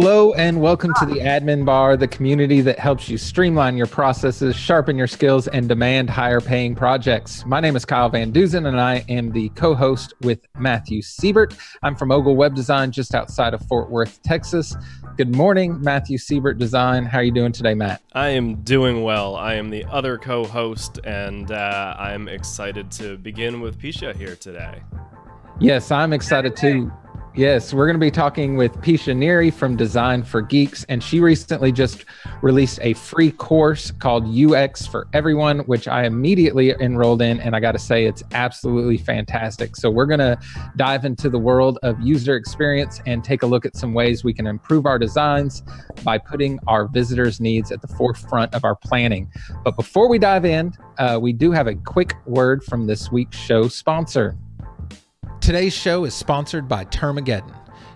Hello, and welcome to the Admin Bar, the community that helps you streamline your processes, sharpen your skills, and demand higher paying projects. My name is Kyle Van Deusen, and I am the co host with Matthew Siebert. I'm from Ogle Web Design, just outside of Fort Worth, Texas. Good morning, Matthew Siebert Design. How are you doing today, Matt? I am doing well. I am the other co host, and uh, I'm excited to begin with Piccia here today. Yes, I'm excited too. Yes, we're going to be talking with Piccia Neri from Design for Geeks, and she recently just released a free course called UX for Everyone, which I immediately enrolled in, and I got to say it's absolutely fantastic. So we're going to dive into the world of user experience and take a look at some ways we can improve our designs by putting our visitors' needs at the forefront of our planning. But before we dive in, uh, we do have a quick word from this week's show sponsor. Today's show is sponsored by Termageddon.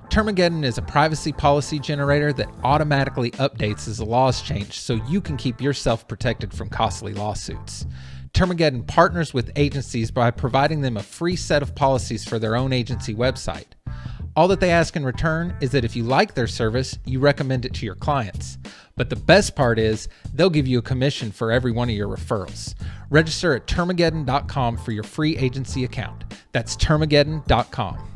Termageddon is a privacy policy generator that automatically updates as the laws change so you can keep yourself protected from costly lawsuits. Termageddon partners with agencies by providing them a free set of policies for their own agency website. All that they ask in return is that if you like their service, you recommend it to your clients. But the best part is, they'll give you a commission for every one of your referrals. Register at termageddon.com for your free agency account. That's termageddon.com.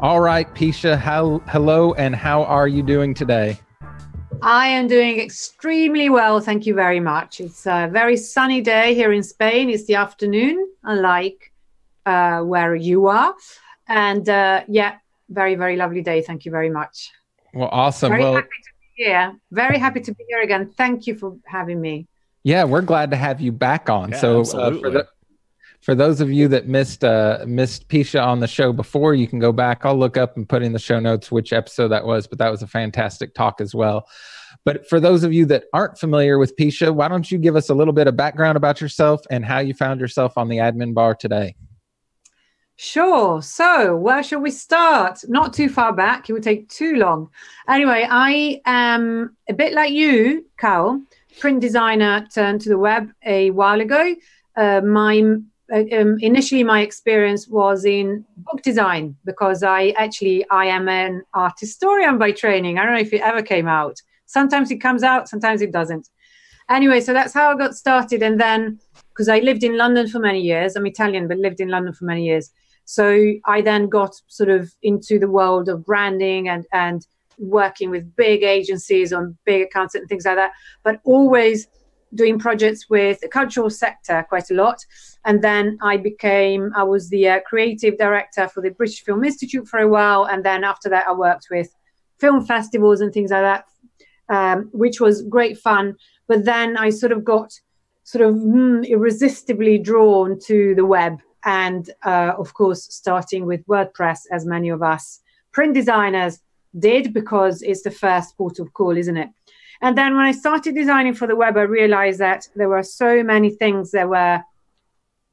All right, Piccia, how, hello, and how are you doing today? I am doing extremely well. Thank you very much. It's a very sunny day here in Spain. It's the afternoon, unlike uh, where you are. And uh, yeah, very, very lovely day. Thank you very much. Well, awesome. Very well, happy to be here. Very happy to be here again. Thank you for having me. Yeah, we're glad to have you back on. Yeah, so, uh, for, the, for those of you that missed uh, missed Piccia on the show before, you can go back. I'll look up and put in the show notes which episode that was, but that was a fantastic talk as well. But for those of you that aren't familiar with Piccia, why don't you give us a little bit of background about yourself and how you found yourself on the admin bar today? Sure. So, where shall we start? Not too far back. It would take too long. Anyway, I am a bit like you, Carol, print designer turned to the web a while ago. Uh, my uh, um, initially my experience was in book design because I actually I am an art historian by training. I don't know if it ever came out. Sometimes it comes out, sometimes it doesn't. Anyway, so that's how I got started, and then because I lived in London for many years, I'm Italian but lived in London for many years. So I then got sort of into the world of branding and and working with big agencies on big accounts and things like that, but always doing projects with the cultural sector quite a lot. And then I became I was the uh, creative director for the British Film Institute for a while, and then after that I worked with film festivals and things like that, um, which was great fun. But then I sort of got sort of mm, irresistibly drawn to the web and uh, of course starting with wordpress as many of us print designers did because it's the first port of call isn't it? And then when i started designing for the web i realized that there were so many things that were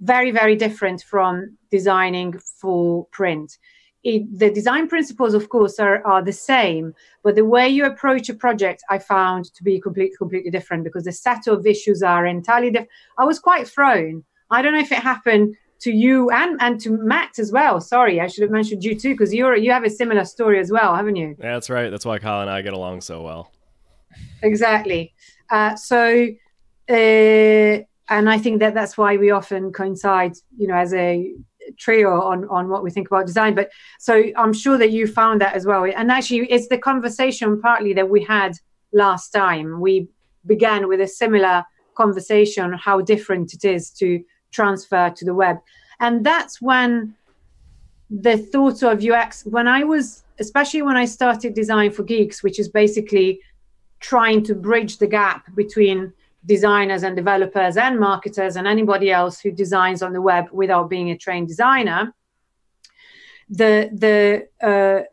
very very different from designing for print. It, the design principles of course are, are the same but the way you approach a project i found to be completely completely different because the set of issues are entirely different i was quite thrown. I don't know if it happened to you and and to Matt as well. Sorry, I should have mentioned you too because you're you have a similar story as well, haven't you? Yeah, that's right. That's why Kyle and I get along so well. Exactly. Uh, so, uh, and I think that that's why we often coincide, you know, as a trio on on what we think about design. But so I'm sure that you found that as well. And actually, it's the conversation partly that we had last time. We began with a similar conversation how different it is to transfer to the web. And that's when the thought of UX, when I was, especially when I started Design for Geeks, which is basically trying to bridge the gap between designers and developers and marketers and anybody else who designs on the web without being a trained designer. The the uh,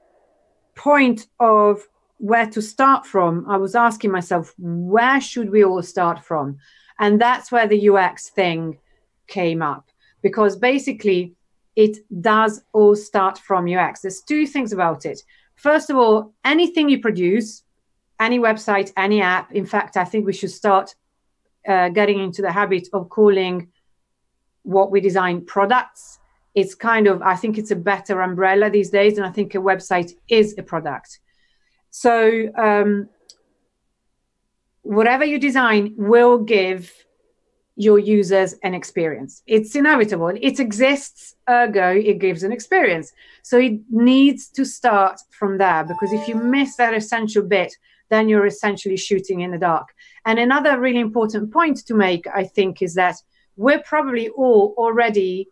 point of where to start from, I was asking myself, where should we all start from? And that's where the UX thing came up because basically it does all start from UX. There's two things about it. First of all, anything you produce, any website, any app, in fact, I think we should start uh, getting into the habit of calling what we design products it's kind of i think it's a better umbrella these days and i think a website is a product so um, whatever you design will give your users an experience. It's inevitable. It exists ergo it gives an experience. So it needs to start from there because if you miss that essential bit then you're essentially shooting in the dark. And another really important point to make i think is that we're probably all already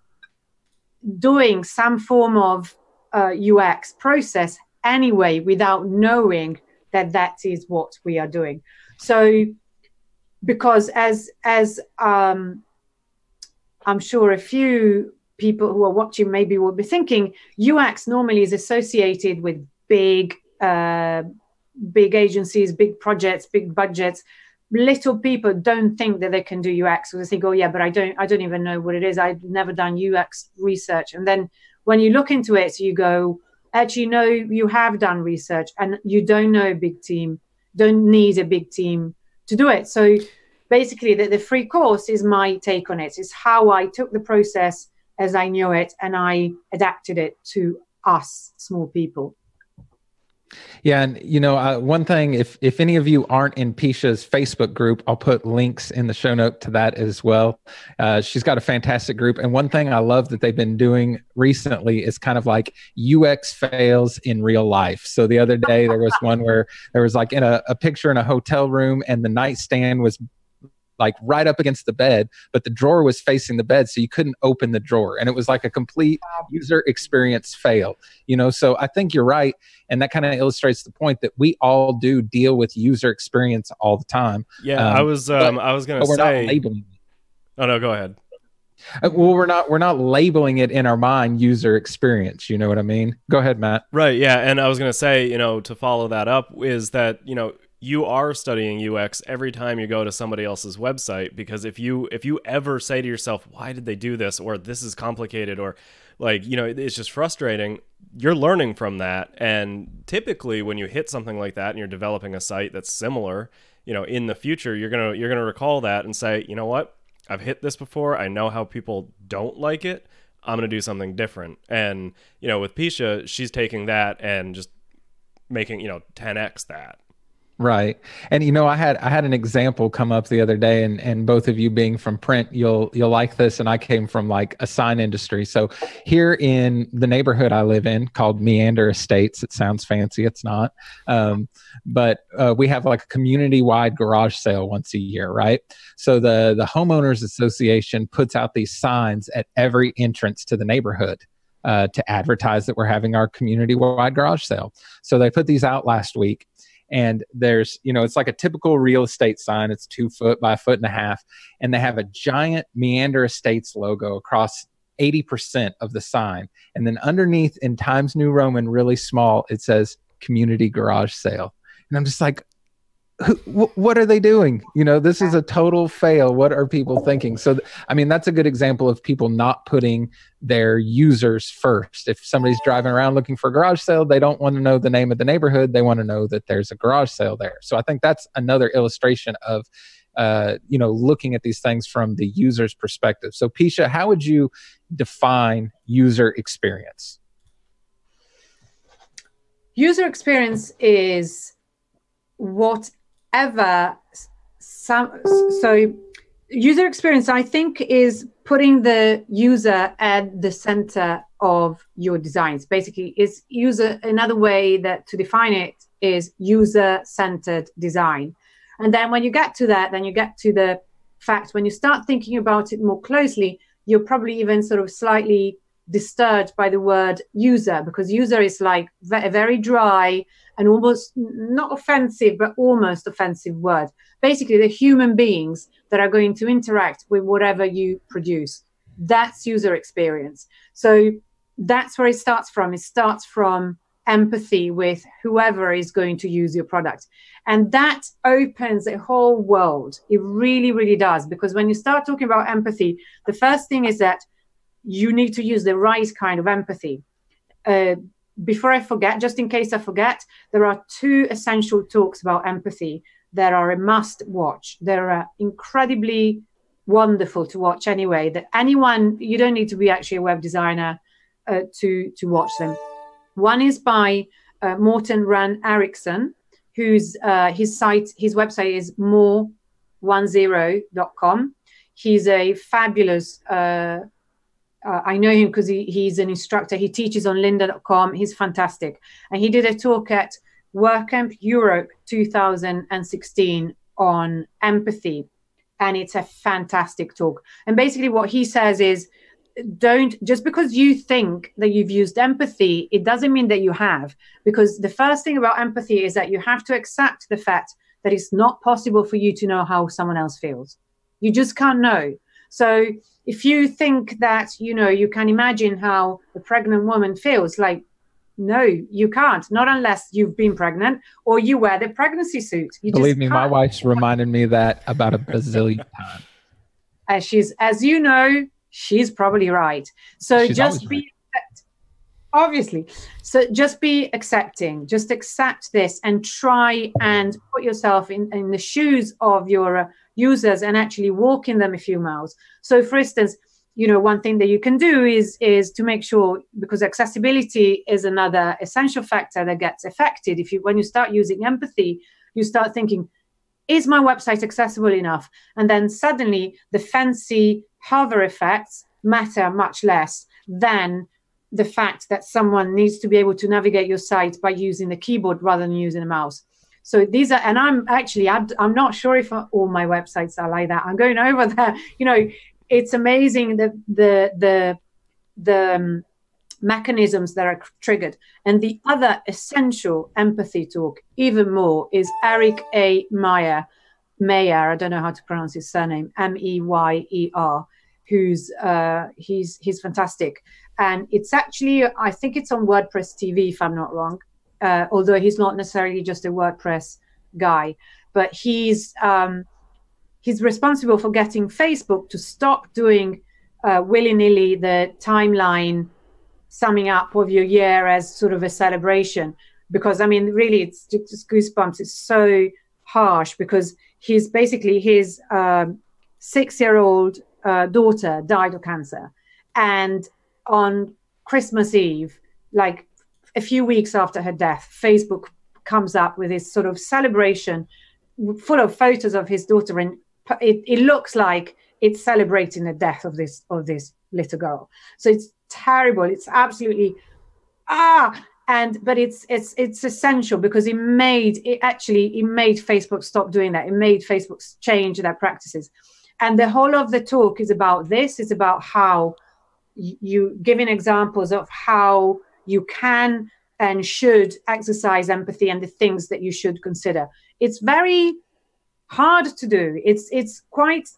doing some form of uh, UX process anyway without knowing that that is what we are doing. So, because as as um, I'm sure a few people who are watching maybe will be thinking, UX normally is associated with big uh, big agencies, big projects, big budgets little people don't think that they can do UX because they think, oh yeah, but I don't I don't even know what it is. I've never done UX research. And then when you look into it, you go, actually no, you have done research and you don't know a big team, don't need a big team to do it. So basically the, the free course is my take on it. It's how I took the process as I knew it and I adapted it to us small people. Yeah, and you know, uh, one thing, if if any of you aren't in Piccia's Facebook group, I'll put links in the show note to that as well. Uh, she's got a fantastic group, and one thing I love that they've been doing recently is kind of like UX fails in real life. So the other day there was one where there was like in a, a picture in a hotel room, and the nightstand was like right up against the bed, but the drawer was facing the bed, so you couldn't open the drawer, and it was like a complete user experience fail. You know, so I think you're right, and that kind of illustrates the point that we all do deal with user experience all the time. Yeah, um, I was um, I was going to say. We're not labeling. Oh no, go ahead. Uh, well, we're not we're not labeling it in our mind user experience. You know what I mean? Go ahead, Matt. Right. Yeah, and I was going to say, you know, to follow that up is that you know you are studying UX every time you go to somebody else's website because if you if you ever say to yourself why did they do this? or this is complicated or like you know it's just frustrating you're learning from that. And typically when you hit something like that and you're developing a site that's similar you know in the future you're going to you're going to recall that and say you know what? I've hit this before. I know how people don't like it. I'm going to do something different. And you know with Piccia she's taking that and just making you know 10x that Right. And you know, I had I had an example come up the other day and and both of you being from print, you'll you'll like this and I came from like a sign industry. So here in the neighborhood I live in called Meander Estates, it sounds fancy, it's not. Um, but uh, we have like a community-wide garage sale once a year, right? So the the homeowners association puts out these signs at every entrance to the neighborhood. Uh, to advertise that we're having our community wide garage sale. So they put these out last week and there's you know it's like a typical real estate sign. It's two foot by a foot and a half. And they have a giant meander estates logo across 80% of the sign. And then underneath in times new roman really small it says community garage sale. And i'm just like what are they doing? You know this is a total fail. What are people thinking? So i mean that's a good example of people not putting their users first. If somebody's driving around looking for a garage sale they don't want to know the name of the neighborhood. They want to know that there's a garage sale there. So i think that's another illustration of uh, you know looking at these things from the user's perspective. So piccia how would you define user experience? User experience is what ever some so user experience i think is putting the user at the center of your designs. Basically is user another way that to define it is user centered design. And then when you get to that then you get to the fact when you start thinking about it more closely you're probably even sort of slightly disturbed by the word user because user is like a very dry and almost not offensive but almost offensive word. Basically the human beings that are going to interact with whatever you produce. That's user experience. So that's where it starts from. It starts from empathy with whoever is going to use your product. And that opens a whole world. It really really does because when you start talking about empathy the first thing is that you need to use the right kind of empathy. Uh, before I forget, just in case I forget, there are two essential talks about empathy that are a must watch. They're uh, incredibly wonderful to watch anyway. That anyone, you don't need to be actually a web designer uh, to to watch them. One is by uh, Morten Rand-Hendriksen, whose uh, his site, his website is mor10.com. He's a fabulous. Uh, I know him because he, he's an instructor. He teaches on lynda.com. He's fantastic. And he did a talk at WordCamp Europe 2016 on empathy. And it's a fantastic talk. And basically, what he says is don't just because you think that you've used empathy, it doesn't mean that you have. Because the first thing about empathy is that you have to accept the fact that it's not possible for you to know how someone else feels. You just can't know. So if you think that, you know, you can imagine how a pregnant woman feels, like, no, you can't. Not unless you've been pregnant or you wear the pregnancy suit. You Believe me, my wife's reminded me that about a bazillion times. As uh, she's, as you know, she's probably right. So she's just be right. Obviously. So just be accepting. Just accept this and try and put yourself in, in the shoes of your uh, users and actually walk in them a few miles. So, for instance, you know one thing that you can do is is to make sure because accessibility is another essential factor that gets affected if you when you start using empathy you start thinking is my website accessible enough and then suddenly the fancy hover effects matter much less than the fact that someone needs to be able to navigate your site by using the keyboard rather than using a mouse so these are and i'm actually i'm, not sure if all my websites are like that i'm going over there you know it's amazing the the the the um, mechanisms that are triggered. And the other essential empathy talk, even more, is Eric A. Meyer. Meyer, I don't know how to pronounce his surname, M E Y E R, who's uh, he's he's fantastic. And it's actually, I think it's on WordPress TV, if I'm not wrong. Uh, although he's not necessarily just a WordPress guy, but he's um, he's responsible for getting Facebook to stop doing uh, willy nilly the timeline summing up of your year as sort of a celebration. Because I mean, really, it's just goosebumps. It's so harsh because he's basically his um, six year old uh, daughter died of cancer. And on Christmas Eve, like a few weeks after her death, Facebook comes up with this sort of celebration full of photos of his daughter and it, it looks like it's celebrating the death of this of this little girl. So it's terrible. It's absolutely ah and but it's it's it's essential because it made it actually it made facebook stop doing that it made facebook change their practices and the whole of the talk is about this it's about how you giving examples of how you can and should exercise empathy and the things that you should consider it's very hard to do. It's it's quite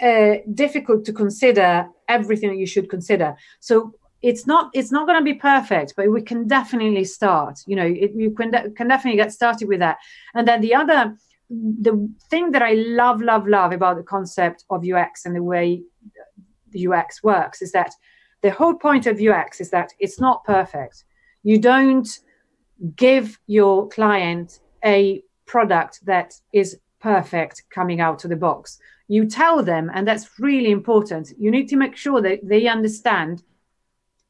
uh, difficult to consider everything that you should consider. So it's not it's not going to be perfect, but we can definitely start. You know, it, you can de- can definitely get started with that. And then the other the thing that I love love love about the concept of UX and the way the UX works is that the whole point of UX is that it's not perfect. You don't give your client a product that is perfect coming out of the box. You tell them, and that's really important. You need to make sure that they understand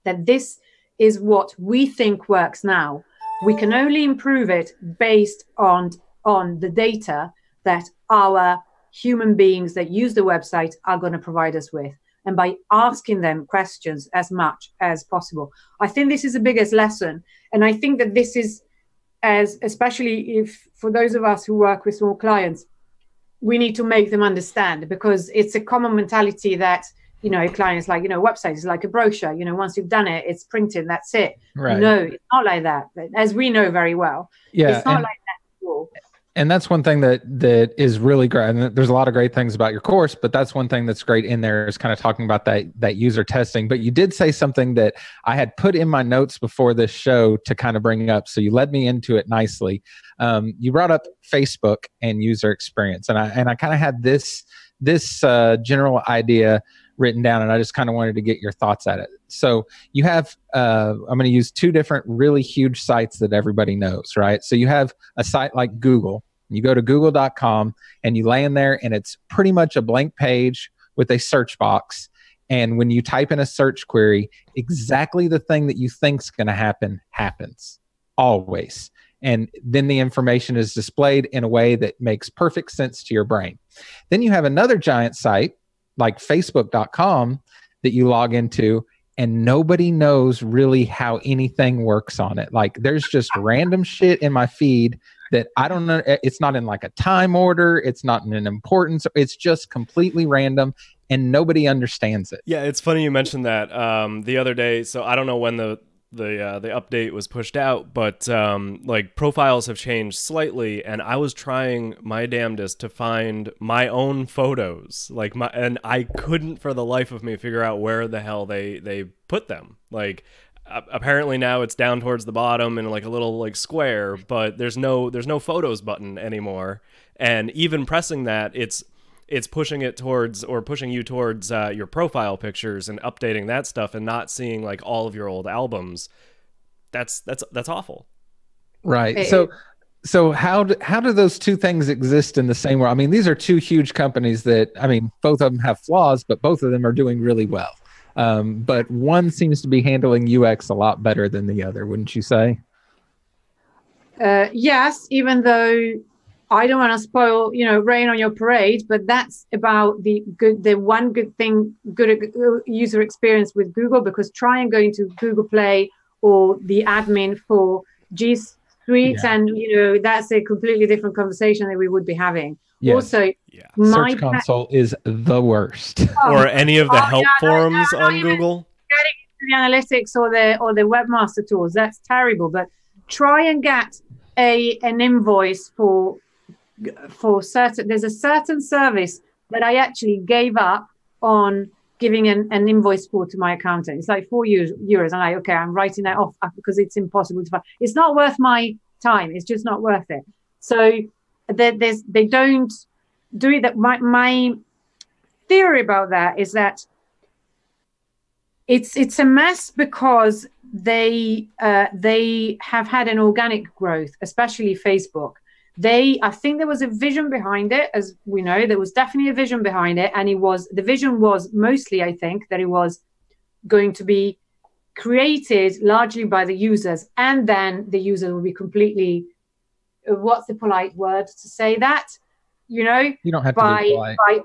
that this is what we think works now. We can only improve it based on on the data that our human beings that use the website are going to provide us with and by asking them questions as much as possible. I think this is the biggest lesson. And I think that this is as especially if for those of us who work with small clients, we need to make them understand because it's a common mentality that you know a clients like you know website is like a brochure you know once you've done it it's printed that's it right. no it's not like that as we know very well yeah it's not and, like that and that's one thing that that is really great. And there's a lot of great things about your course but that's one thing that's great in there is kind of talking about that that user testing. But you did say something that i had put in my notes before this show to kind of bring up. So you led me into it nicely. Um, you brought up facebook and user experience. And i and i kind of had this this uh, general idea written down and i just kind of wanted to get your thoughts at it. So you have uh, i'm going to use two different really huge sites that everybody knows right? So you have a site like google you go to google.com and you land there, and it's pretty much a blank page with a search box. And when you type in a search query, exactly the thing that you think's going to happen happens always. And then the information is displayed in a way that makes perfect sense to your brain. Then you have another giant site like facebook.com that you log into and nobody knows really how anything works on it. Like there's just random shit in my feed that I don't know. It's not in like a time order. It's not in an importance. It's just completely random and nobody understands it. Yeah, it's funny you mentioned that um, the other day. So I don't know when the the uh, the update was pushed out, but um, like profiles have changed slightly, and I was trying my damnedest to find my own photos, like my, and I couldn't for the life of me figure out where the hell they they put them. Like apparently now it's down towards the bottom in like a little like square, but there's no there's no photos button anymore, and even pressing that, it's it's pushing it towards or pushing you towards uh, your profile pictures and updating that stuff and not seeing like all of your old albums. That's that's that's awful. Right. So so how do, how do those two things exist in the same world? I mean these are two huge companies that i mean both of them have flaws but both of them are doing really well um, but one seems to be handling ux a lot better than the other wouldn't you say uh, yes even though I don't want to spoil, you know, rain on your parade, but that's about the good, the one good thing, good user experience with Google. Because try and go into Google Play or the admin for G Suite, yeah. and you know that's a completely different conversation that we would be having. Yes. Also, yeah. my Search Console is the worst. Oh, or any of the oh, help yeah, forums no, no, on Google. Getting the analytics or the or the webmaster tools, that's terrible. But try and get a an invoice for for certain there's a certain service that I actually gave up on giving an, an invoice for to my accountant. It's like four euros. euros. I'm like, okay, I'm writing that off uh, because it's impossible to find. It's not worth my time. It's just not worth it. So there's they don't do it. That my my theory about that is that it's it's a mess because they uh, they have had an organic growth, especially Facebook they i think there was a vision behind it as we know there was definitely a vision behind it and it was the vision was mostly i think that it was going to be created largely by the users and then the user will be completely what's the polite word to say that? You know you don't have by, to by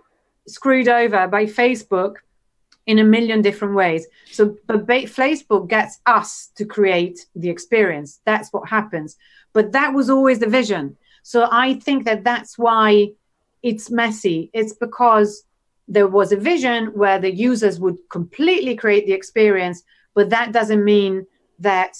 screwed over by facebook in a million different ways. So but facebook gets us to create the experience. That's what happens. But that was always the vision. So I think that that's why it's messy. It's because there was a vision where the users would completely create the experience, but that doesn't mean that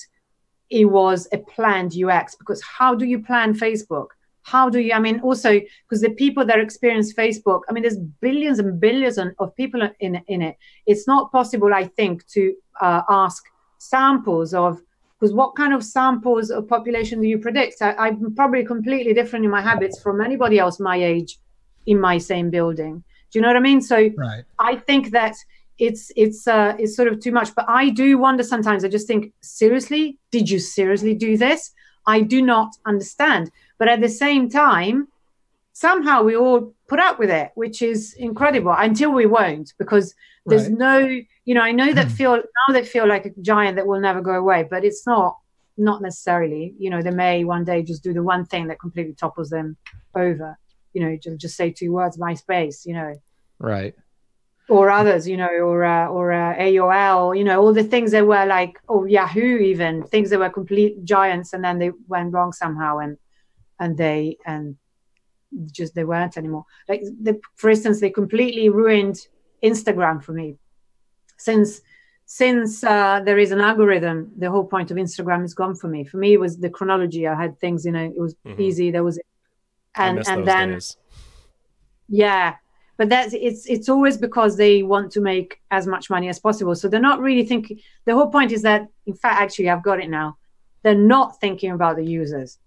it was a planned UX. Because how do you plan Facebook? How do you, I mean, also, because the people that experience Facebook, I mean, there's billions and billions of people in, in it. It's not possible, I think, to uh, ask samples of because what kind of samples of population do you predict? I, am probably completely different in my habits from anybody else my age in my same building. Do you know what I mean? So right. I think that it's it's uh, it's sort of too much. But I do wonder sometimes. I just think seriously, did you seriously do this? I do not understand. But at the same time, somehow we all put up with it, which is incredible. Until we won't, because there's right. no you know i know that hmm. feel now they feel like a giant that will never go away but it's not not necessarily you know they may one day just do the one thing that completely topples them over you know just, just say two words myspace you know right or others you know or uh, or uh, aol you know all the things that were like or yahoo even things that were complete giants and then they went wrong somehow and and they and just they weren't anymore like the, for instance they completely ruined instagram for me since since uh, there is an algorithm, the whole point of Instagram is gone for me. For me, it was the chronology. I had things, you know, it was mm-hmm. easy. There was, and and then, days. yeah, but that's it's it's always because they want to make as much money as possible. So they're not really thinking. The whole point is that, in fact, actually, I've got it now. They're not thinking about the users.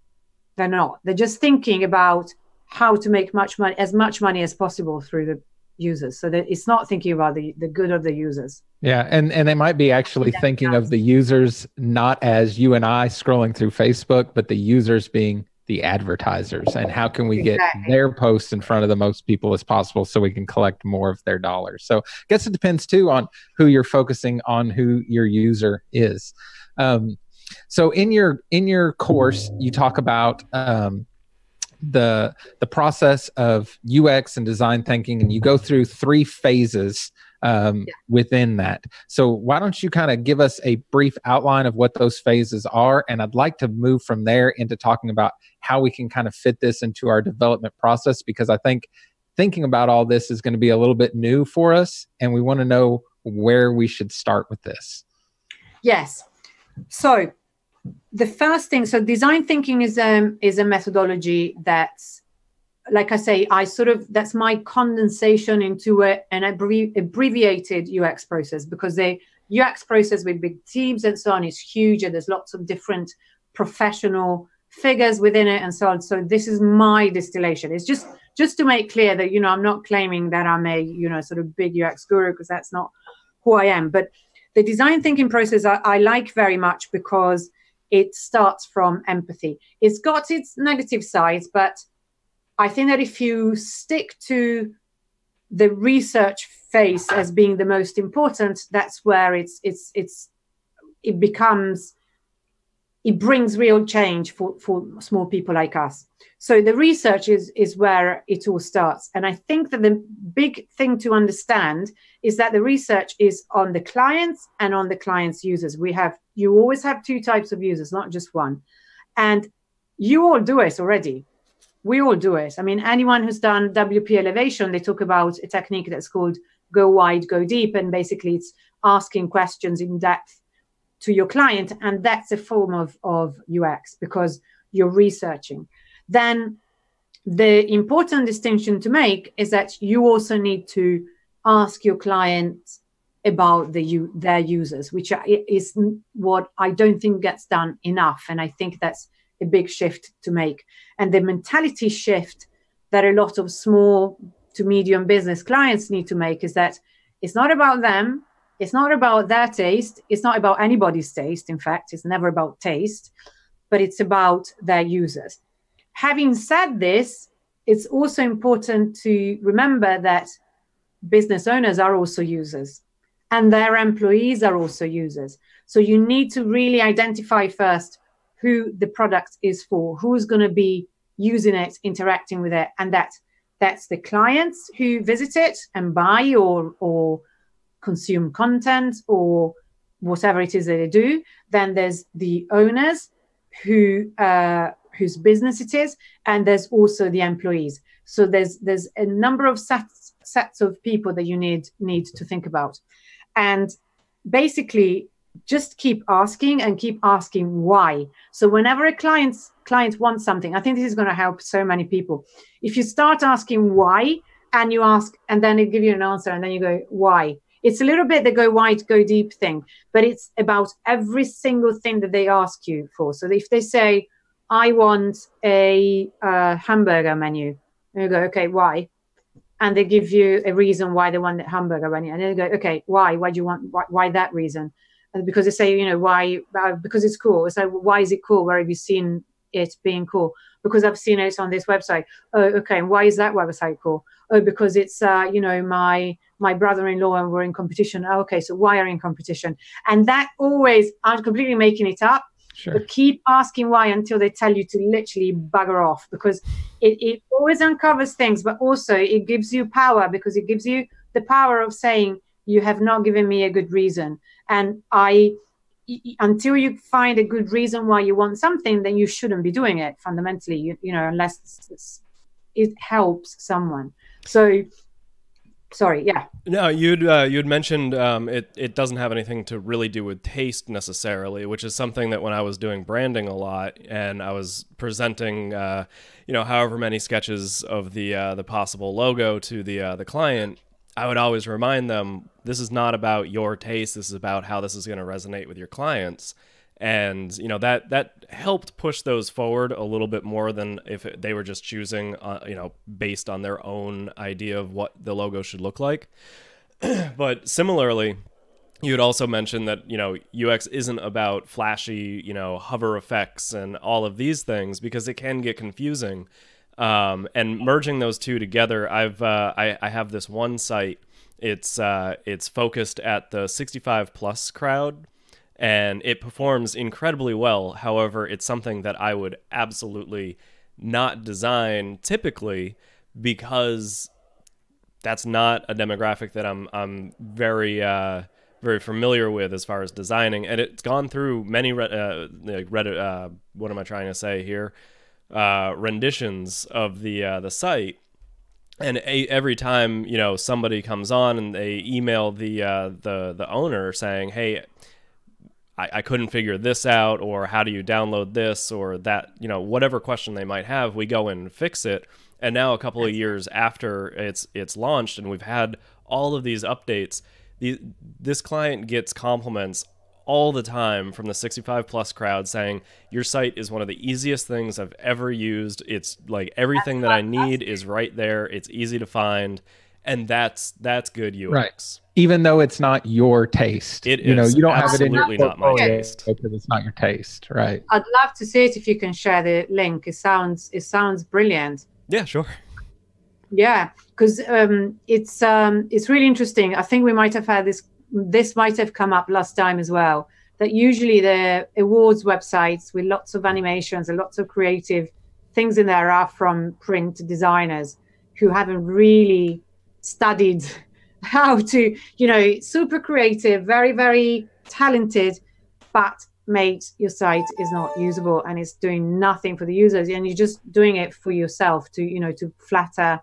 They're not. They're just thinking about how to make much money, as much money as possible through the users so that it's not thinking about the, the good of the users yeah and and they might be actually thinking of the users not as you and i scrolling through facebook but the users being the advertisers and how can we get their posts in front of the most people as possible so we can collect more of their dollars. So i guess it depends too on who you're focusing on who your user is. Um, so in your in your course you talk about um, the the process of ux and design thinking and you go through three phases um, yeah. within that. So, why don't you kind of give us a brief outline of what those phases are? And I'd like to move from there into talking about how we can kind of fit this into our development process because I think thinking about all this is going to be a little bit new for us, and we want to know where we should start with this. Yes. So, the first thing, so design thinking is um is a methodology that's like I say, I sort of that's my condensation into a, an abbreviated UX process because the UX process with big teams and so on is huge, and there's lots of different professional figures within it and so on. So this is my distillation. It's just just to make clear that you know I'm not claiming that I'm a you know sort of big UX guru because that's not who I am. But the design thinking process I, I like very much because it starts from empathy. It's got its negative sides, but I think that if you stick to the research phase as being the most important, that's where it's it's it's it becomes it brings real change for, for small people like us. So the research is is where it all starts. And I think that the big thing to understand is that the research is on the clients and on the clients' users. We have you always have two types of users, not just one. And you all do it already we all do it. I mean, anyone who's done WP elevation, they talk about a technique that's called go wide, go deep. And basically, it's asking questions in depth to your client. And that's a form of, of UX because you're researching. Then the important distinction to make is that you also need to ask your client about the their users, which is what I don't think gets done enough. And I think that's a big shift to make. And the mentality shift that a lot of small to medium business clients need to make is that it's not about them, it's not about their taste, it's not about anybody's taste. In fact, it's never about taste, but it's about their users. Having said this, it's also important to remember that business owners are also users and their employees are also users. So you need to really identify first who the product is for, who's going to be using it, interacting with it, and that that's the clients who visit it and buy or or consume content or whatever it is that they do. Then there's the owners who uh, whose business it is, and there's also the employees. So there's there's a number of sets sets of people that you need need to think about, and basically just keep asking and keep asking why. So whenever a client's client wants something i think this is going to help so many people. If you start asking why and you ask and then they give you an answer and then you go why? It's a little bit the go wide go deep thing but it's about every single thing that they ask you for. So if they say i want a uh, hamburger menu and you go okay why? And they give you a reason why they want the hamburger menu and then you go okay why? Why do you want why, why that reason because they say, you know, why? Uh, because it's cool. It's like, why is it cool? Where have you seen it being cool? Because I've seen it on this website. Oh, okay. And why is that website cool? Oh, because it's, uh, you know, my my brother-in-law and we're in competition. Oh, okay, so why are you in competition? And that always, I'm completely making it up. Sure. But keep asking why until they tell you to literally bugger off because it, it always uncovers things, but also it gives you power because it gives you the power of saying, You have not given me a good reason and i until you find a good reason why you want something then you shouldn't be doing it fundamentally you, you know unless it helps someone. So sorry yeah. No you'd uh, you'd mentioned um, it it doesn't have anything to really do with taste necessarily which is something that when i was doing branding a lot and i was presenting uh, you know however many sketches of the uh, the possible logo to the uh, the client I would always remind them this is not about your taste. This is about how this is going to resonate with your clients. And you know that that helped push those forward a little bit more than if they were just choosing, uh, you know, based on their own idea of what the logo should look like. but similarly, you had also mentioned that you know UX isn't about flashy, you know, hover effects and all of these things because it can get confusing. Um, and merging those two together, I've uh, I, I have this one site. It's uh, it's focused at the 65 plus crowd, and it performs incredibly well. However, it's something that I would absolutely not design typically because that's not a demographic that I'm I'm very uh, very familiar with as far as designing, and it's gone through many uh, like Reddit. Uh, what am I trying to say here? Uh, renditions of the uh, the site, and a, every time you know somebody comes on and they email the uh, the the owner saying, "Hey, I, I couldn't figure this out," or "How do you download this?" or that you know whatever question they might have, we go and fix it. And now a couple of years after it's it's launched, and we've had all of these updates the, this client gets compliments all the time from the 65 plus crowd saying your site is one of the easiest things I've ever used. It's like everything that I need is right there. It's easy to find, and that's that's good UX. Right. Even though it's not your taste, it you know you don't have it in your not my taste because it's not your taste, right? I'd love to see it if you can share the link. It sounds it sounds brilliant. Yeah, sure. Yeah, because um, it's um, it's really interesting. I think we might have had this. This might have come up last time as well. That usually the awards websites with lots of animations and lots of creative things in there are from print designers who haven't really studied how to, you know, super creative, very very talented, but made your site is not usable and it's doing nothing for the users and you're just doing it for yourself to you know to flatter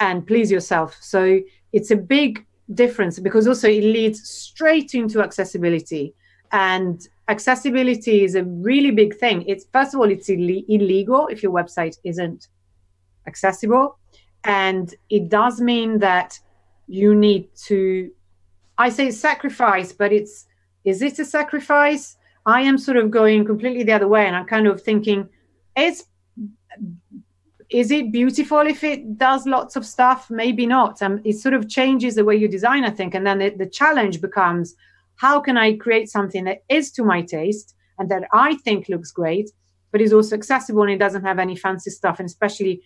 and please yourself. So it's a big difference because also it leads straight into accessibility. And accessibility is a really big thing. It's first of all, it's Ill- illegal if your website isn't accessible. And it does mean that you need to, I say sacrifice, but it's, is it a sacrifice? I am sort of going completely the other way and I'm kind of thinking it's is it beautiful if it does lots of stuff? Maybe not. Um, it sort of changes the way you design, I think. And then the, the challenge becomes how can I create something that is to my taste and that I think looks great, but is also accessible and it doesn't have any fancy stuff. And especially,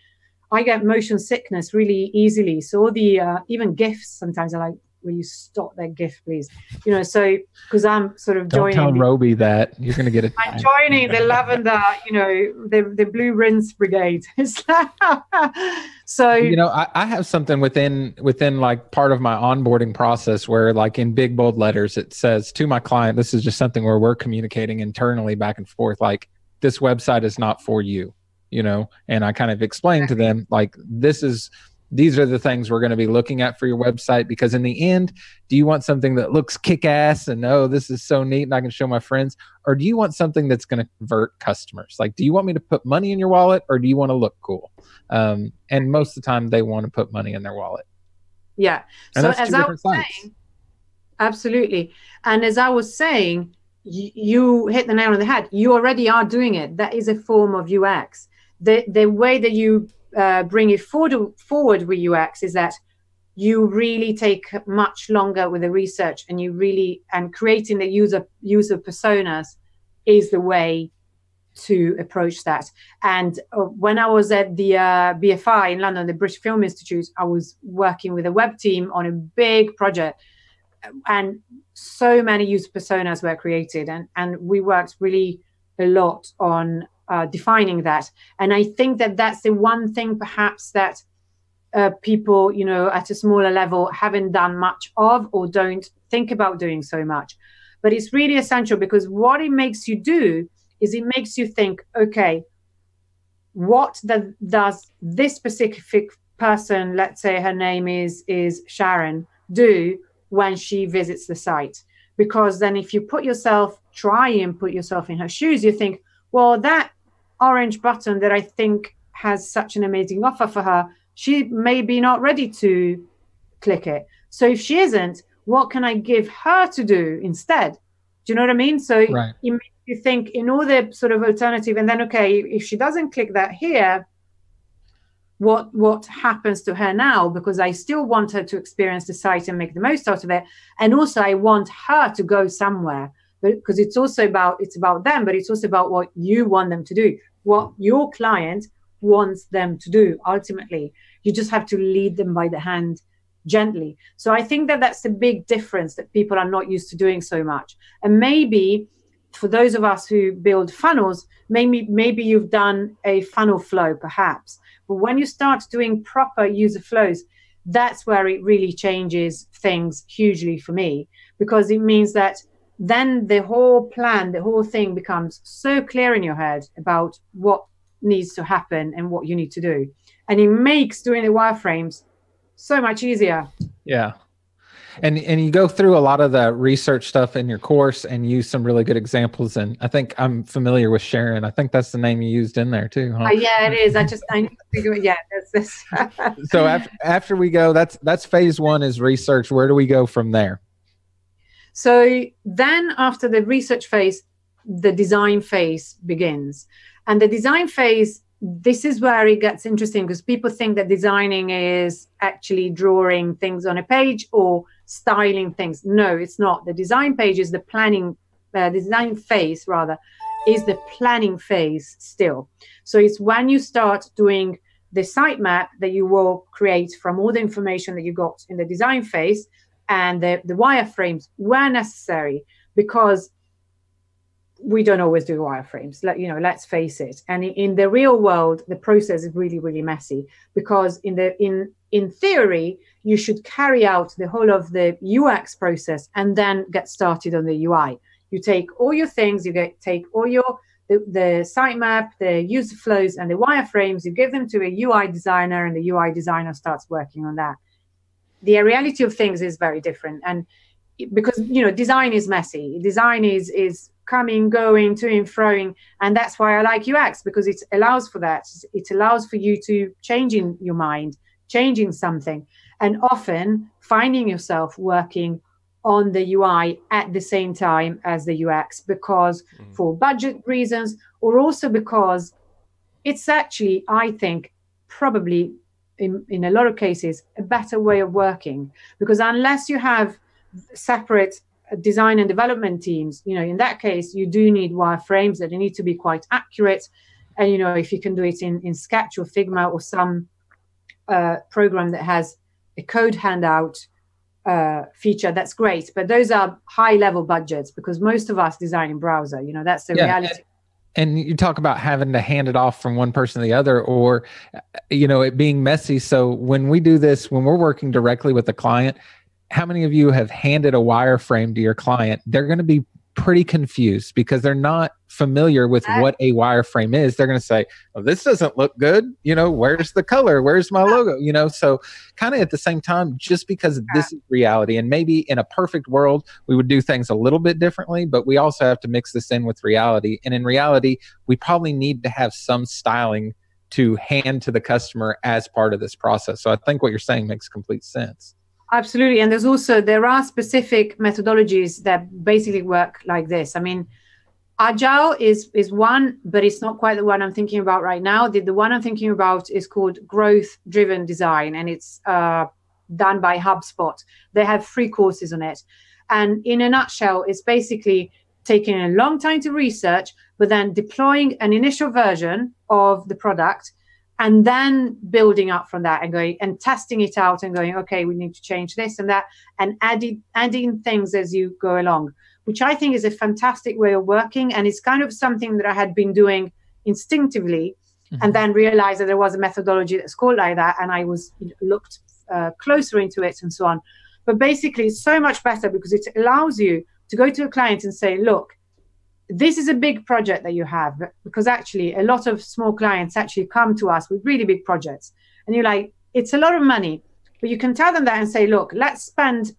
I get motion sickness really easily. So the uh, even gifts sometimes are like, will you stop that gift, please? You know, so because I'm sort of Don't joining. tell Roby that you're going to get it. I'm joining the lavender, you know, the the blue rinse brigade. So you know I, I have something within within like part of my onboarding process where like in big bold letters it says to my client this is just something where we're communicating internally back and forth like this website is not for you you know and i kind of explain to them like this is these are the things we're going to be looking at for your website because in the end do you want something that looks kick-ass and oh this is so neat and i can show my friends or do you want something that's going to convert customers like do you want me to put money in your wallet or do you want to look cool um, and most of the time they want to put money in their wallet yeah. and so as I was sites saying, absolutely. And as I was saying, you, you hit the nail on the head. You already are doing it. That is a form of UX. The the way that you uh, bring it forward forward with UX is that you really take much longer with the research and you really and creating the user user personas is the way to approach that. And uh, when I was at the uh, BFI in London, the British Film Institute, I was working with a web team on a big project, and so many user personas were created, and and we worked really a lot on uh, defining that. And I think that that's the one thing perhaps that uh, people, you know, at a smaller level haven't done much of or don't think about doing so much. But it's really essential because what it makes you do is it makes you think, okay, what the, does this specific person, let's say her name is is Sharon, do when she visits the site? Because then if you put yourself, try and put yourself in her shoes, you think, well, that orange button that I think has such an amazing offer for her, she may be not ready to click it. So if she isn't, what can I give her to do instead? Do you know what I mean? So Right. it makes you think in all the sort of alternative, and then okay, if she doesn't click that here, what what happens to her now because i still want her to experience the site and make the most out of it and also i want her to go somewhere But because it's also about it's about them but it's also about what you want them to do what your client wants them to do ultimately. You just have to lead them by the hand gently. So i think that that's the big difference that people are not used to doing so much. And maybe for those of us who build funnels maybe maybe you've done a funnel flow perhaps. But when you start doing proper user flows, that's where it really changes things hugely for me because it means that then the whole plan, the whole thing becomes so clear in your head about what needs to happen and what you need to do. And it makes doing the wireframes so much easier. Yeah. And and you go through a lot of the research stuff in your course and use some really good examples. And i think i'm familiar with sharon. I think that's the name you used in there too huh? uh, yeah it is. I just i need to figure it yeah that's this. So after, after we go that's that's phase one is research. Where do we go from there so then after the research phase the design phase begins and the design phase this is where it gets interesting because people think that designing is actually drawing things on a page or styling things. No, it's not. The design page is the planning, uh, design phase rather, is the planning phase still. So it's when you start doing the sitemap that you will create from all the information that you got in the design phase and the, the wireframes where necessary because we don't always do wireframes. Let you know let's face it. And in the real world the process is really really messy because in the in in theory you should carry out the whole of the ux process and then get started on the ui you take all your things you get take all your the, the sitemap the user flows and the wireframes you give them to a ui designer and the ui designer starts working on that the reality of things is very different and because you know design is messy design is is coming, going, to and froing. And that's why I like UX because it allows for that. It allows for you to change in your mind, changing something, and often finding yourself working on the UI at the same time as the UX because mm. for budget reasons or also because it's actually, I think, probably in, in a lot of cases, a better way of working because unless you have separate design and development teams, you know, in that case, you do need wireframes that need to be quite accurate. And, you know, if you can do it in, in Sketch or Figma or some uh, program that has a code handout uh, feature, that's great. But those are high level budgets because most of us design in browser, you know, that's the yeah, reality. And, you talk about having to hand it off from one person to the other or, you know, it being messy. So when we do this, when we're working directly with the client, how many of you have handed a wireframe to your client? They're going to be pretty confused because they're not familiar with what a wireframe is. They're going to say, "Oh, this doesn't look good." You know, where's the color? Where's my logo? You know, so kind of at the same time, just because this is reality, and maybe in a perfect world we would do things a little bit differently, but we also have to mix this in with reality. And in reality, we probably need to have some styling to hand to the customer as part of this process. So I think what you're saying makes complete sense. Absolutely. And there's also, there are specific methodologies that basically work like this. I mean, Agile is, is one, but it's not quite the one I'm thinking about right now. The, the one I'm thinking about is called growth driven design, and it's uh, done by HubSpot. They have free courses on it. And in a nutshell, it's basically taking a long time to research, but then deploying an initial version of the product and then building up from that and going and testing it out and going okay we need to change this and that and adding adding things as you go along which i think is a fantastic way of working. And it's kind of something that i had been doing instinctively mm-hmm. and then realized that there was a methodology that's called like that. And i was looked uh, closer into it and so on. But basically it's so much better because it allows you to go to a client and say look this is a big project that you have because actually a lot of small clients actually come to us with really big projects. And you're like it's a lot of money but you can tell them that and say look let's spend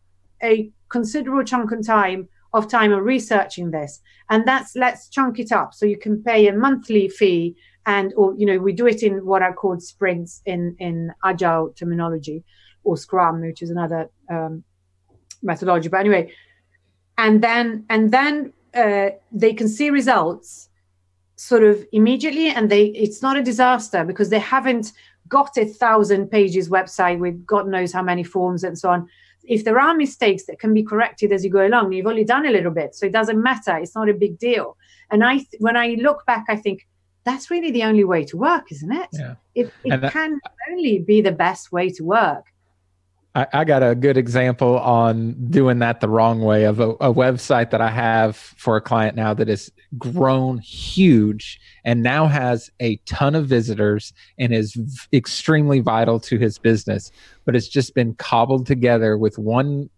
a considerable chunk of time of time on researching this and that's let's chunk it up. So you can pay a monthly fee and or you know we do it in what are called sprints in in agile terminology or scrum which is another um, methodology. But anyway and then and then uh, they can see results sort of immediately and they it's not a disaster because they haven't got a thousand pages website with God knows how many forms and so on. If there are mistakes that can be corrected as you go along, you've only done a little bit, so it doesn't matter. It's not a big deal. And I, when I look back, I think that's really the only way to work, isn't it? Yeah. It, it that, can only be the best way to work. I, I, got a good example on doing that the wrong way of a, a, website that I have for a client now that has grown huge and now has a ton of visitors and is v- extremely vital to his business, but it's just been cobbled together with one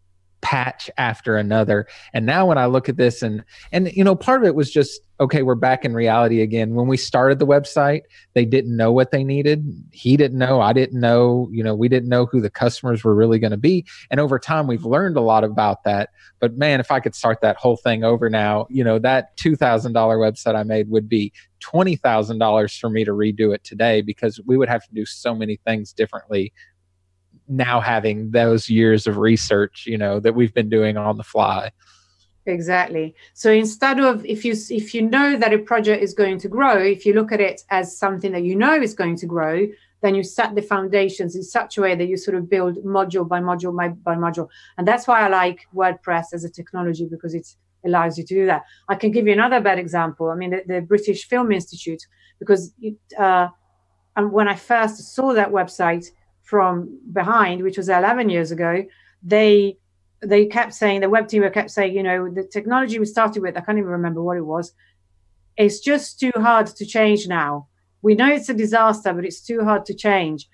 patch after another. And now when i look at this and and you know part of it was just okay we're back in reality again. When we started the website they didn't know what they needed. He didn't know. I didn't know. You know we didn't know who the customers were really going to be. And over time we've learned a lot about that. But man if i could start that whole thing over now you know that $2000 website i made would be $20000 for me to redo it today because we would have to do so many things differently now having those years of research you know that we've been doing on the fly. Exactly. So instead of if you if you know that a project is going to grow if you look at it as something that you know is going to grow then you set the foundations in such a way that you sort of build module by module by, by module. And that's why i like wordpress as a technology because it allows you to do that. I can give you another bad example. I mean the, the british film institute because it, uh, and when i first saw that website from behind, which was 11 years ago, they they kept saying the web team kept saying, you know, the technology we started with, I can't even remember what it was. It's just too hard to change now. We know it's a disaster, but it's too hard to change.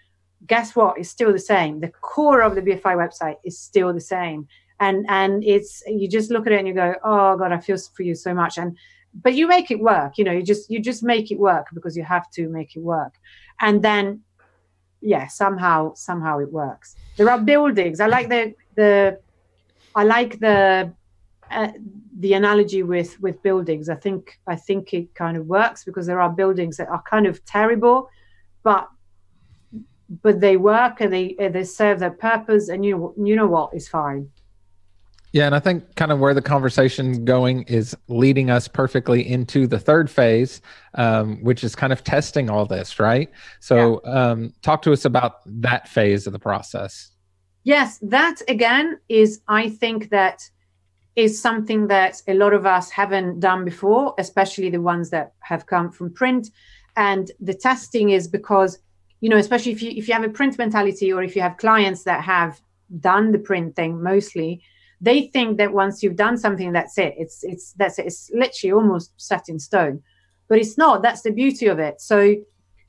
Guess what? It's still the same. The core of the BFI website is still the same. And and it's you just look at it and you go, oh God, I feel for you so much. And but you make it work. You know, you just you just make it work because you have to make it work. And then yeah somehow somehow it works. There are buildings. I like the the i like the uh, the analogy with with buildings. I think i think it kind of works because there are buildings that are kind of terrible but but they work and they they serve their purpose and you you know what? Is fine yeah, and I think kind of where the conversation going is leading us perfectly into the third phase, um, which is kind of testing all this, right? So, yeah. um, talk to us about that phase of the process. Yes, that again is, I think, that is something that a lot of us haven't done before, especially the ones that have come from print. And the testing is because, you know, especially if you if you have a print mentality or if you have clients that have done the print thing mostly they think that once you've done something that's it. It's it's that's it. It's literally almost set in stone. But it's not. That's the beauty of it. So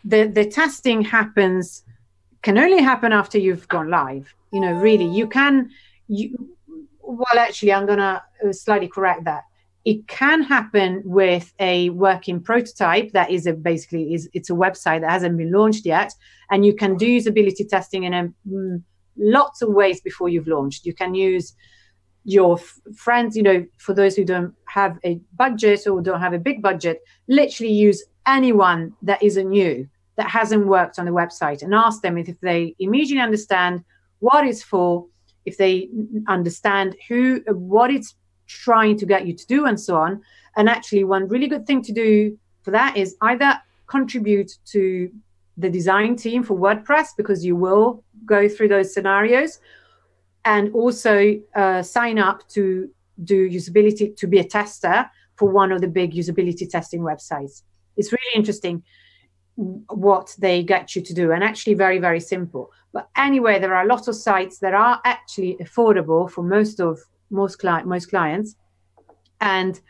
the the testing happens can only happen after you've gone live. You know really you can you well actually i'm gonna uh, slightly correct that. It can happen with a working prototype that is a basically is it's a website that hasn't been launched yet. And you can do usability testing in a mm, lots of ways before you've launched. You can use your f- friends, you know, for those who don't have a budget or don't have a big budget, literally use anyone that isn't you, that hasn't worked on the website, and ask them if, if they immediately understand what it's for, if they understand who, what it's trying to get you to do, and so on. And actually, one really good thing to do for that is either contribute to the design team for WordPress because you will go through those scenarios, and also uh, sign up to do usability to be a tester for one of the big usability testing websites. It's really interesting what they get you to do and actually very very simple. But anyway there are a lot of sites that are actually affordable for most of most client most clients. And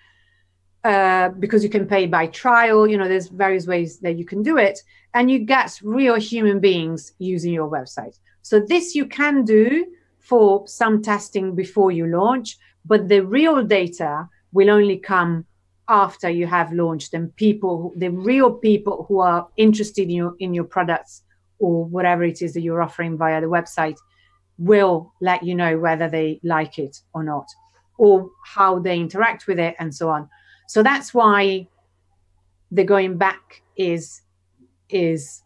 uh, because you can pay by trial you know there's various ways that you can do it. And you get real human beings using your website. So this you can do for some testing before you launch, but the real data will only come after you have launched and people the real people who are interested in your in your products or whatever it is that you're offering via the website will let you know whether they like it or not or how they interact with it and so on. So that's why the going back is is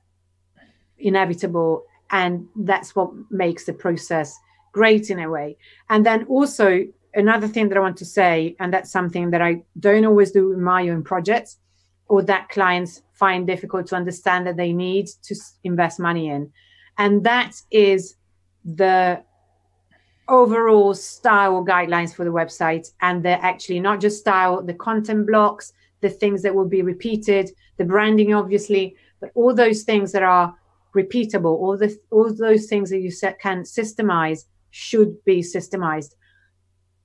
inevitable and that's what makes the process great in a way. And then also another thing that I want to say, and that's something that I don't always do in my own projects, or that clients find difficult to understand that they need to invest money in. And that is the overall style guidelines for the website. And they're actually not just style, the content blocks, the things that will be repeated, the branding, obviously, but all those things that are repeatable, all the all those things that you can systemize should be systemized.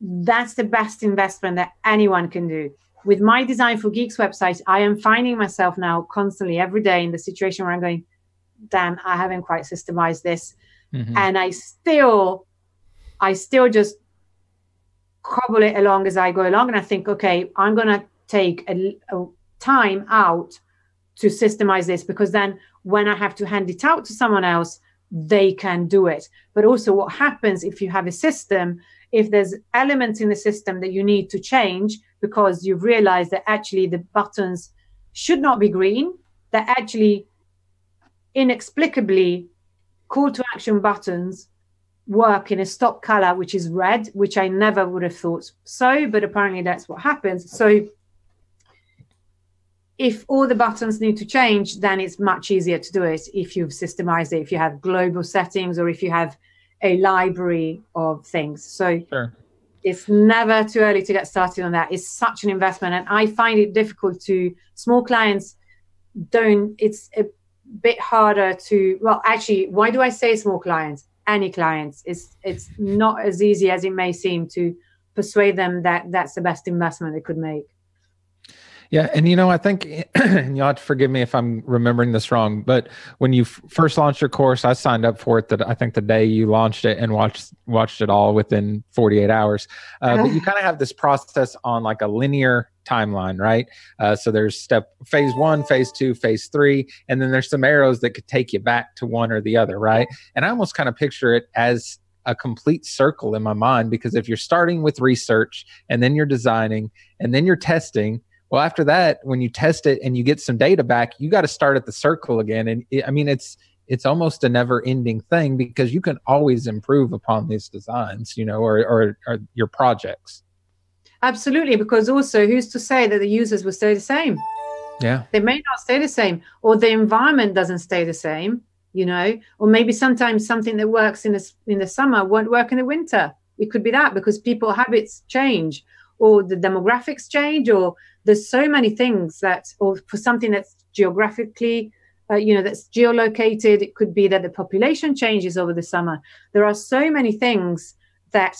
That's the best investment that anyone can do. With my Design for Geeks website, I am finding myself now constantly every day in the situation where I'm going, damn, I haven't quite systemized this. Mm-hmm. And I still, I still just cobble it along as I go along. And I think, okay, I'm going to take a, a time out to systemize this because then when I have to hand it out to someone else, they can do it. But also, what happens if you have a system, if there's elements in the system that you need to change because you've realized that actually the buttons should not be green, that actually inexplicably call to action buttons work in a stop color which is red which i never would have thought so but apparently that's what happens so if all the buttons need to change, then it's much easier to do it if you've systemized it, if you have global settings or if you have a library of things. So sure. it's never too early to get started on that. It's such an investment. And I find it difficult to small clients don't it's a bit harder to well actually why do I say small clients? Any clients. It's it's not as easy as it may seem to persuade them that that's the best investment they could make. Yeah, and you know, I think and you'll have to forgive me if I'm remembering this wrong, but when you f- first launched your course, I signed up for it. That I think the day you launched it and watched watched it all within 48 hours. Uh, but you kind of have this process on like a linear timeline, right? Uh, so there's step phase one, phase two, phase three, and then there's some arrows that could take you back to one or the other, right? And I almost kind of picture it as a complete circle in my mind because if you're starting with research and then you're designing and then you're testing well, after that, when you test it and you get some data back, you got to start at the circle again. And it, I mean, it's it's almost a never ending thing because you can always improve upon these designs, you know, or, or, or your projects. Absolutely, because also, who's to say that the users will stay the same? Yeah, they may not stay the same, or the environment doesn't stay the same. You know, or maybe sometimes something that works in the in the summer won't work in the winter. It could be that because people habits change, or the demographics change, or there's so many things that, or for something that's geographically, uh, you know, that's geolocated, it could be that the population changes over the summer. There are so many things that,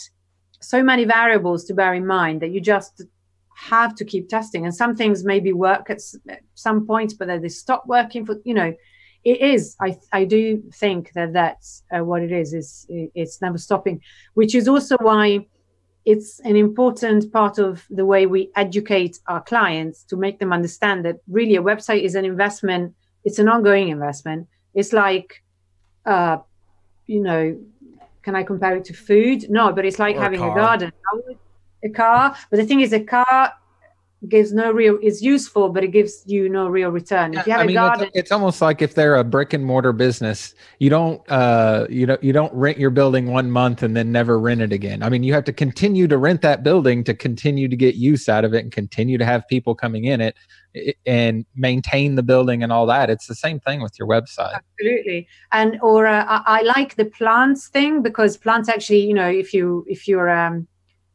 so many variables to bear in mind that you just have to keep testing. And some things maybe work at some point, but then they stop working for, you know, it is i i do think that that's uh, what it is is it's never stopping which is also why it's an important part of the way we educate our clients to make them understand that really a website is an investment. It's an ongoing investment. It's like uh you know can i compare it to food? No but it's like or having a, a garden. A car but the thing is a car gives no real is useful but it gives you no real return. If you have I a mean, garden it's, it's, almost like if they're a brick and mortar business you don't uh you know you don't rent your building one month and then never rent it again. I mean you have to continue to rent that building to continue to get use out of it and continue to have people coming in it and maintain the building and all that. It's the same thing with your website. Absolutely. And or uh, I, I like the plants thing because plants actually you know if you if you're um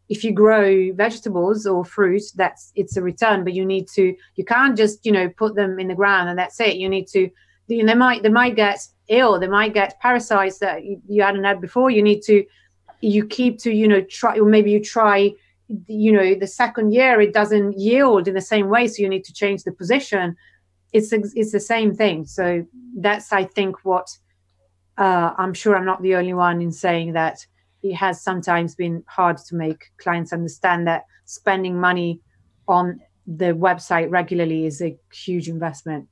if you grow vegetables or fruit that's it's a return but you need to you can't just you know put them in the ground and that's it. You need to you know, they might they might get ill they might get parasites that you, you hadn't had before. You need to you keep to you know try or maybe you try you know the second year it doesn't yield in the same way so you need to change the position. It's it's the same thing. So that's i think what uh, i'm sure i'm not the only one in saying that it has sometimes been hard to make clients understand that spending money on the website regularly is a huge investment.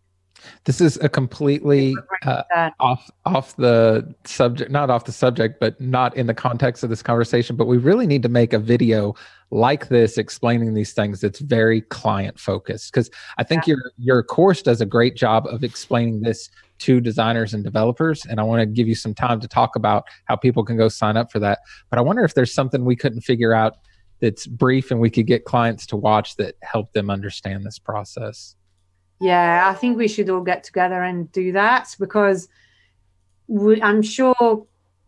This is a completely uh, off off the subject, not off the subject, but not in the context of this conversation. But we really need to make a video like this explaining these things that's very client focused because I think yeah. your your course does a great job of explaining this to designers and developers. And I want to give you some time to talk about how people can go sign up for that. But I wonder if there's something we couldn't figure out that's brief and we could get clients to watch that help them understand this process. Yeah, I think we should all get together and do that because we, I'm sure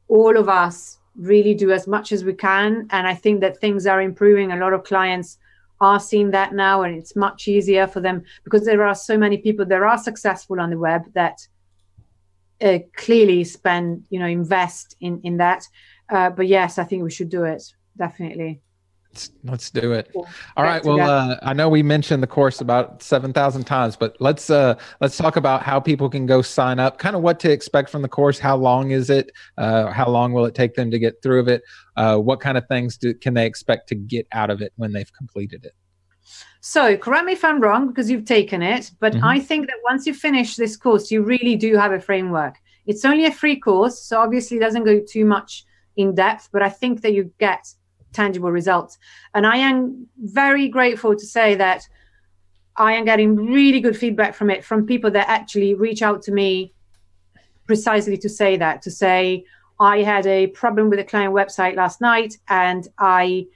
all of us really do as much as we can. And I think that things are improving. A lot of clients are seeing that now, and it's much easier for them because there are so many people that are successful on the web that uh, clearly spend, you know, invest in in that. Uh, but yes, I think we should do it definitely. Let's, let's do it. Cool. All right. Well, uh, I know we mentioned the course about seven thousand times, but let's uh, let's talk about how people can go sign up. Kind of what to expect from the course. How long is it? Uh, how long will it take them to get through of it? Uh, what kind of things do, can they expect to get out of it when they've completed it? So, correct me if I'm wrong because you've taken it, but mm-hmm. I think that once you finish this course, you really do have a framework. It's only a free course, so obviously it doesn't go too much in depth, but I think that you get tangible results. And I am very grateful to say that I am getting really good feedback from it from people that actually reach out to me precisely to say that, to say, I had a problem with a client website last night and I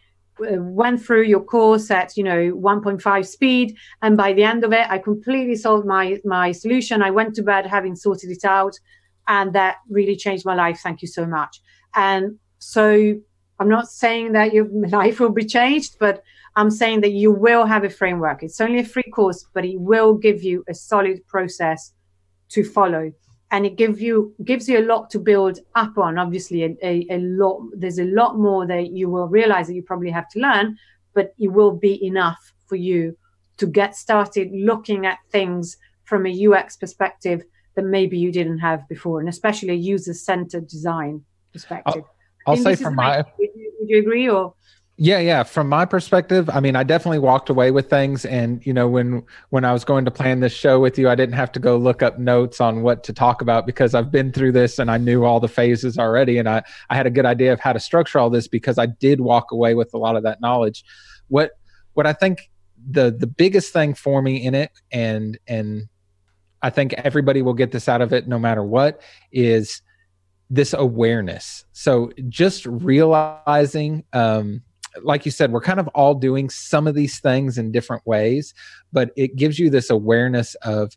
uh, went through your course at you know 1.5 speed and by the end of it i completely solved my my solution. I went to bed having sorted it out and that really changed my life. Thank you so much. And so I'm not saying that your life will be changed, but I'm saying that you will have a framework. It's only a free course, but it will give you a solid process to follow. And it give you gives you a lot to build up on. Obviously, a, a, a lot there's a lot more that you will realize that you probably have to learn, but it will be enough for you to get started looking at things from a UX perspective that maybe you didn't have before, and especially a user-centered design perspective. Oh I'll say from my. Would you, would you agree or? Yeah, yeah. From my perspective, I mean, I definitely walked away with things, and you know, when when I was going to plan this show with you, I didn't have to go look up notes on what to talk about because I've been through this and I knew all the phases already, and I I had a good idea of how to structure all this because I did walk away with a lot of that knowledge. What what I think the the biggest thing for me in it, and and I think everybody will get this out of it no matter what, is this awareness. So just realizing, um, like you said, we're kind of all doing some of these things in different ways, but it gives you this awareness of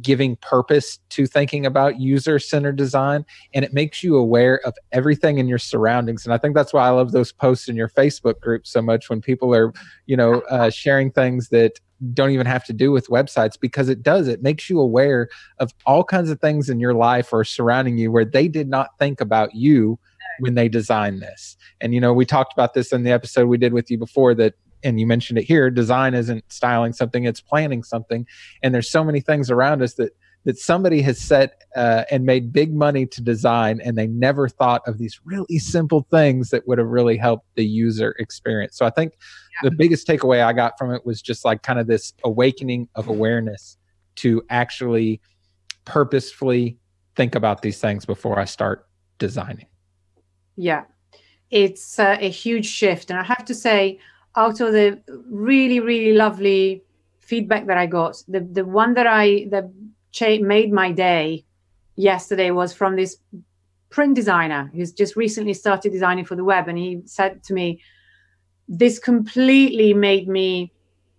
giving purpose to thinking about user centered design and it makes you aware of everything in your surroundings and i think that's why i love those posts in your facebook group so much when people are you know uh, sharing things that don't even have to do with websites because it does. It makes you aware of all kinds of things in your life or surrounding you where they did not think about you when they designed this. And you know we talked about this in the episode we did with you before that and you mentioned it here design isn't styling something it's planning something. And there's so many things around us that that somebody has set uh, and made big money to design and they never thought of these really simple things that would have really helped the user experience. So i think yeah. the biggest takeaway i got from it was just like kind of this awakening of awareness to actually purposefully think about these things before i start designing. Yeah. It's uh, a huge shift and i have to say out of the really really lovely feedback that I got, the the one that I that cha- made my day yesterday was from this print designer who's just recently started designing for the web, and he said to me, "This completely made me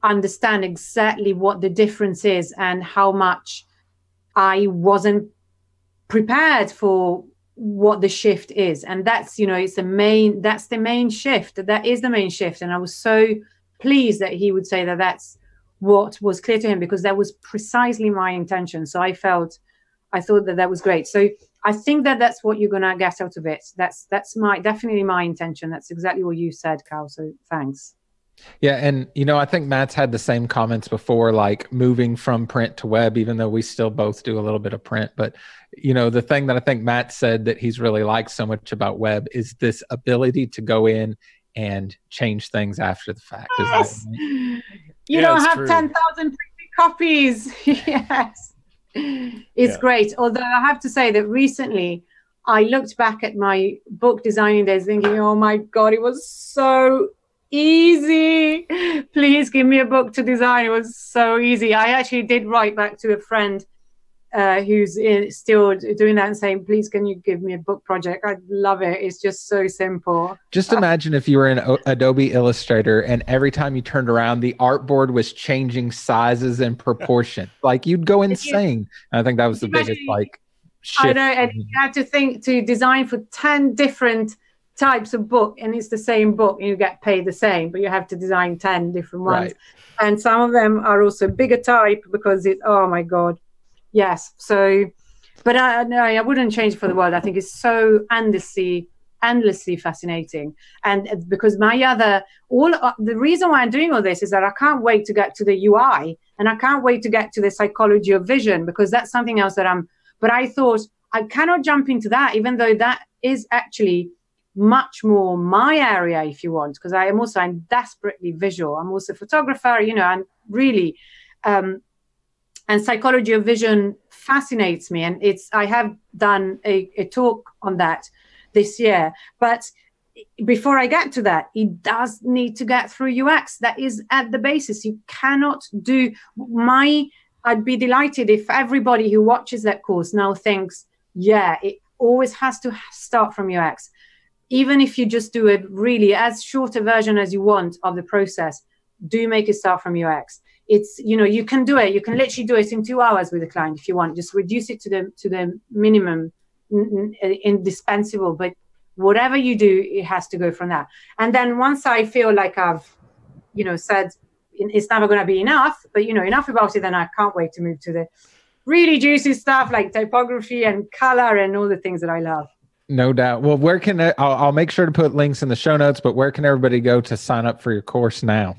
understand exactly what the difference is and how much I wasn't prepared for what the shift is. And that's you know it's the main that's the main shift. That is the main shift. And i was so pleased that he would say that that's what was clear to him because that was precisely my intention so i felt i thought that that was great so i think that that's what you're going to get out of it that's that's my definitely my intention that's exactly what you said Kyle so thanks yeah, and you know, I think Matt's had the same comments before, like moving from print to web, even though we still both do a little bit of print. But you know, the thing that I think Matt said that he's really liked so much about web is this ability to go in and change things after the fact. Yes. You yeah, don't have true. ten thousand copies. yes, it's yeah. great. Although I have to say that recently. I looked back at my book designing days thinking, oh my God, it was so easy. Please give me a book to design. It was so easy. I actually did write back to a friend uh, who's in, still doing that and saying, "Please, can you give me a book project?" I love it. It's just so simple. Just imagine if you were in o- Adobe Illustrator and every time you turned around, the artboard was changing sizes and proportion. like you'd go insane. And I think that was the biggest like. Shift. I know, and you have to think to design for ten different types of book, and it's the same book, and you get paid the same, but you have to design ten different ones. Right. And some of them are also bigger type because it. Oh my god, yes. So, but I no, I wouldn't change it for the world. I think it's so endlessly, endlessly fascinating. And because my other all uh, the reason why I'm doing all this is that I can't wait to get to the UI, and I can't wait to get to the psychology of vision because that's something else that I'm. But I thought I cannot jump into that, even though that is actually much more my area if you want because i am also i'm desperately visual i'm also a photographer you know i'm really um and psychology of vision fascinates me. And it's i have done a, a talk on that this year. But before i get to that it does need to get through ux that is at the basis. You cannot do my i'd be delighted if everybody who watches that course now thinks yeah it always has to start from ux even if you just do a really as short a version as you want of the process, do make it start from UX. It's you know you can do it. You can literally do it in two hours with a client if you want. Just reduce it to the to the minimum indispensable. But whatever you do, it has to go from that. And then once I feel like I've you know said it's never going to be enough, but you know enough about it, then I can't wait to move to the really juicy stuff like typography and color and all the things that I love. No doubt. Well, where can I, I'll, I'll make sure to put links in the show notes, but where can everybody go to sign up for your course now?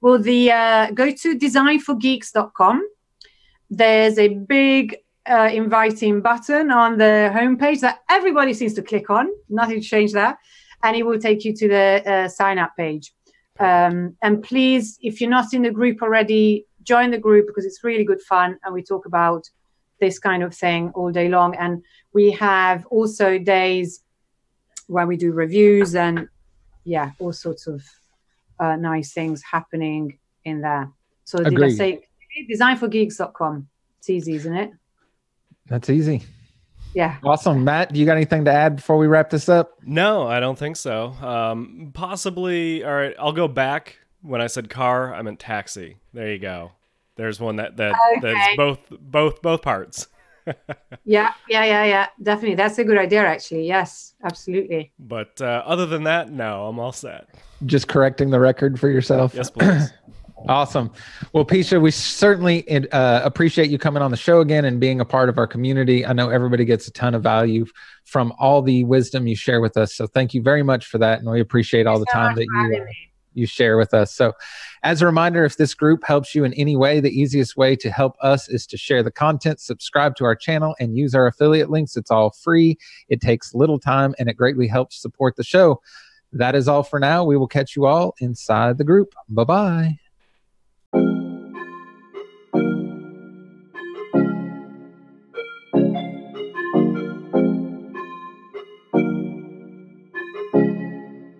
Well, the uh, go to designforgeeks.com. There's a big uh, inviting button on the homepage that everybody seems to click on. Nothing to change there, and it will take you to the uh, sign up page. Um, and please, if you're not in the group already, join the group because it's really good fun, and we talk about this kind of thing all day long. And we have also days when we do reviews and yeah, all sorts of uh, nice things happening in there. So Agreed. did I say designforgeeks.com? It's easy, isn't it? That's easy. Yeah. Awesome. Matt, do you got anything to add before we wrap this up? No, I don't think so. Um, possibly. All right. I'll go back. When I said car, I meant taxi. There you go. There's one that that okay. that's both both both parts. yeah, yeah, yeah, yeah. Definitely, that's a good idea. Actually, yes, absolutely. But uh, other than that, no, I'm all set. Just correcting the record for yourself. Yes, please. awesome. Well, Piccia, we certainly uh, appreciate you coming on the show again and being a part of our community. I know everybody gets a ton of value from all the wisdom you share with us. So thank you very much for that, and we appreciate all the time that you. Uh, you share with us. So, as a reminder, if this group helps you in any way, the easiest way to help us is to share the content, subscribe to our channel, and use our affiliate links. It's all free, it takes little time, and it greatly helps support the show. That is all for now. We will catch you all inside the group. Bye bye.